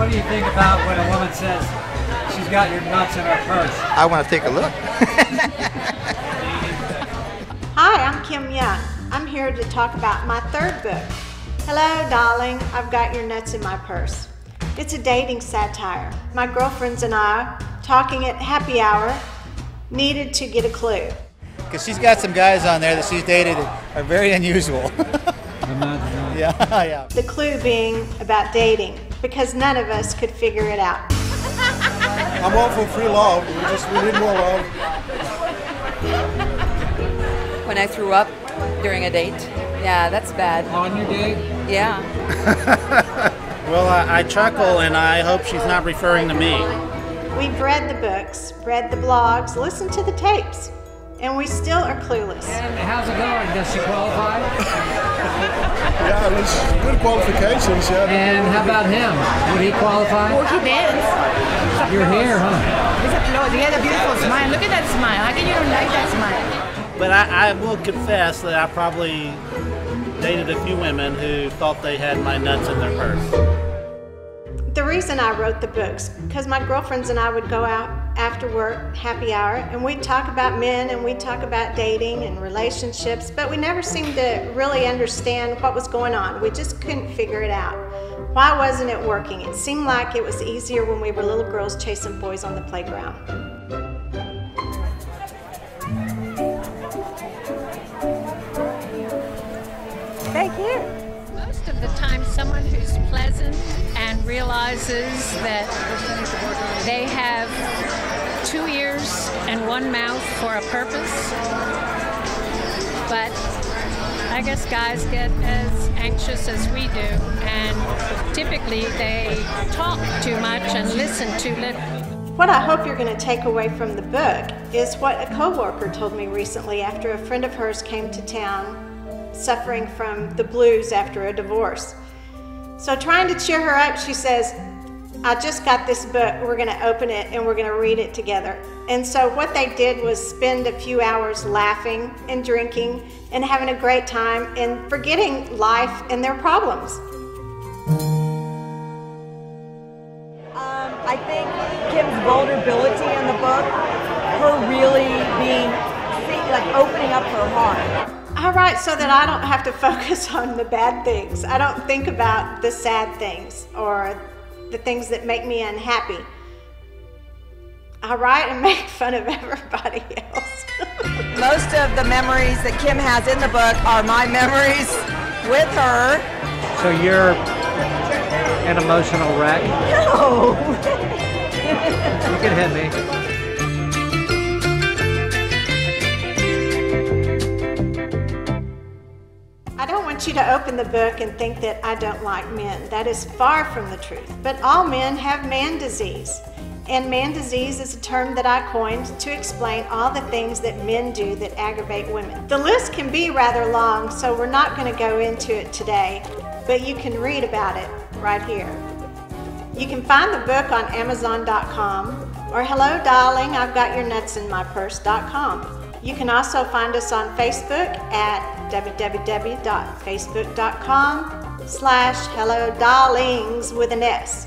What do you think about when a woman says she's got your nuts in her purse? I want to take a look. Hi, I'm Kim Young. I'm here to talk about my third book. Hello, Dahling, I've got your nuts in my purse. It's a dating satire. My girlfriends and I, talking at happy hour, needed to get a clue. Because she's got some guys on there that she's dated that are very unusual. yeah, yeah. The clue being about dating, because none of us could figure it out. I'm all for free love. We just we need more love. When I threw up during a date. Yeah, that's bad. On your date? Yeah. Well, I, I chuckle and I hope she's not referring to me. We've read the books, read the blogs, listened to the tapes, and we still are clueless. And how's it going? Does she qualify? Yeah, it was good qualifications. Yeah. And how about him? Would he qualify? Oh, he dance. You're here, huh? He's applause. He has a beautiful smile. Look at that smile. How can you don't like that smile? But I, I will confess that I probably dated a few women who thought they had my nuts in their purse. The reason I wrote the books, because my girlfriends and I would go out after work, happy hour, and we'd talk about men and we'd talk about dating and relationships, but we never seemed to really understand what was going on. We just couldn't figure it out. Why wasn't it working? It seemed like it was easier when we were little girls chasing boys on the playground. Thank you. Most of the time, someone who's pleasant and realizes that they have two ears and one mouth for a purpose. But I guess guys get as anxious as we do, and typically they talk too much and listen too little. What I hope you're going to take away from the book is what a coworker told me recently after a friend of hers came to town suffering from the blues after a divorce. So, trying to cheer her up, she says, I just got this book. We're going to open it and we're going to read it together. And so, what they did was spend a few hours laughing and drinking and having a great time and forgetting life and their problems. Um, I think Kim's vulnerability in the book, her really being, like opening up her heart. I write so that I don't have to focus on the bad things. I don't think about the sad things or the things that make me unhappy. I write and make fun of everybody else. Most of the memories that Kim has in the book are my memories with her. So you're an emotional wreck? No. You can hit me. Want you to open the book and think that I don't like men. That is far from the truth. But all men have man disease. And man disease is a term that I coined to explain all the things that men do that aggravate women. The list can be rather long, so we're not going to go into it today, but you can read about it right here. You can find the book on Amazon.com or Hello Dahling, I've got your nuts in my purse.com. You can also find us on Facebook at www.facebook.com slash hello darlings with an S.